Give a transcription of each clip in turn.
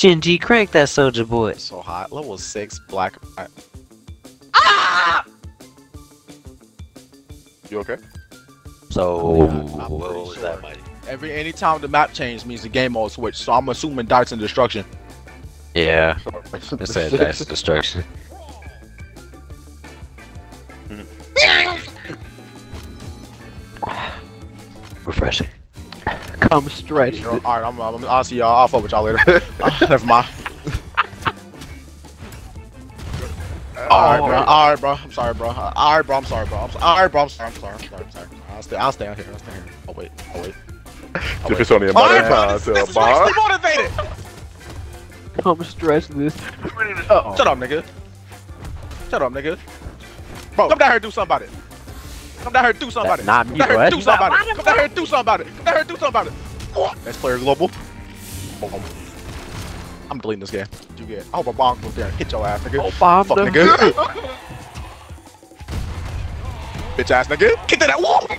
Shinji, crank that soldier boy. So hot. Level six, black. I- ah! You okay? So, oh. I'm what pretty was sure. that, mighty? Every anytime the map change means the game mode switch. So I'm assuming darts and destruction. Yeah, it said that's destruction. Hmm. Refreshing. Come stretch. All right, I'm, I'm, I'll see y'all. I'll fuck with y'all later. Uh, never mind. All right, bro. All right, bro. I'm sorry, bro. Uh, All right, bro. I'm sorry, bro. I'm so- all right, bro. I'm sorry. I'm sorry. I'm sorry. I'm sorry. I'll stay. I'll stay out here. I'll stay here. Oh wait. Oh wait. Oh, If wait. it's only a matter of time This, to this a makes me bar. motivated. Come stretch this. Oh. Shut up, nigga. Shut up, nigga. Bro, come down here and do something about it. Come down here and do something about it. Not Come down here and do something about it. Come down here and do something about it. Come down here and do something about it. Next player global. Boom. I'm deleting this game. You get. I hope a bomb goes there and hit your ass, nigga. Oh, bomb Fuck, them. nigga. Bitch ass nigga. Get to that wall.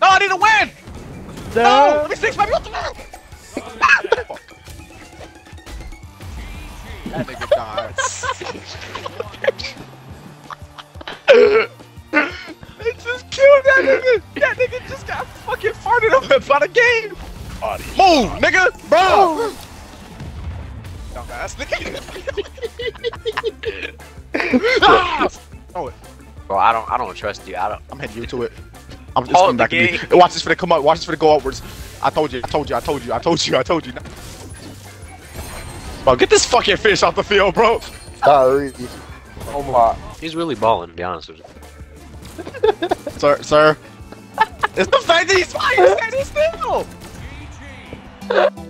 no, I need to win. No, let me six, baby. What the fuck? That nigga died. Fucking farted up by the game. Move, nigga, bro. Dumbass nigga. Ah! oh, Bro, I don't, I don't trust you. I don't. I'm heading you to it. I'm just coming back to me. Watch this for the come up. Watch this for the go upwards. I told you. I told you. I told you. I told you. I told you. Bro, get this fucking fish off the field, bro. Sorry. Oh my. He's really balling, to be honest with you. Sir, sir. It's the fact that he's flying standing still.